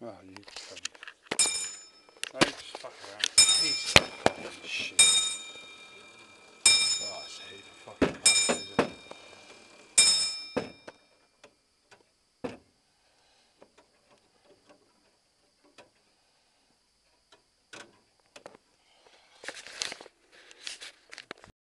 Ah, you